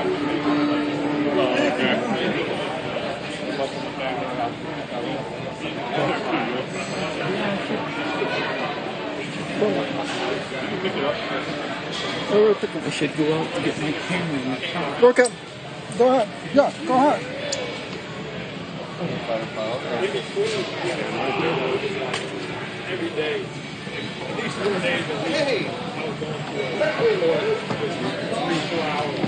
Oh, I think I should go out to get my camera in the car. Okay. Go ahead. Yeah, go ahead. Every day. These four days a week. Hey, Three, four hours.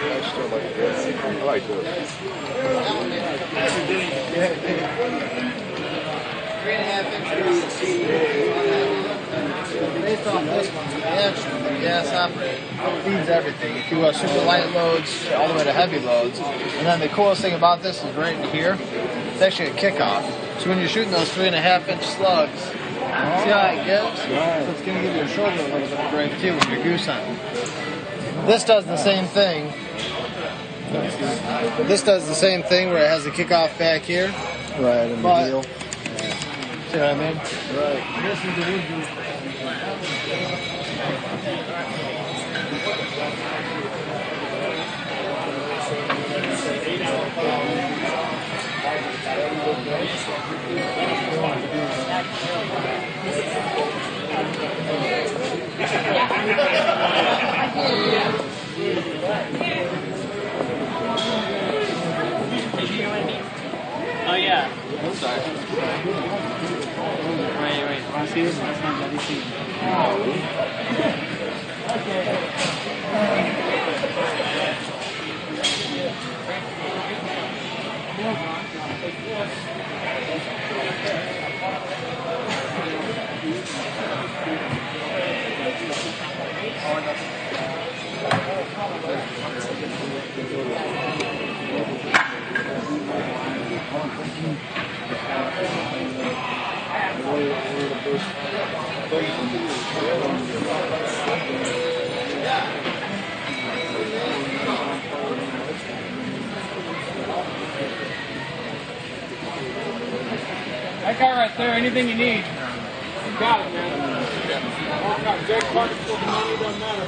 I still like this. I like this. Three and a half inches. Based off this one, the action, the gas operated, feeds everything. If you uh, super light loads all the way to heavy loads. And then the coolest thing about this is right in here, it's actually a kickoff. So when you're shooting those three and a half inch slugs, see how it gives? So it's going to give your shoulder a little bit of break too when you're goose hunting. This does the same thing. This does the same thing where it has the kickoff back here. Right, and But- the deal. See what I mean? Right. Bloody scene. That guy right there, anything you need, you got it, man. Out. Jack Parker for the money, doesn't matter.